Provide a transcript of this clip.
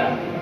yeah.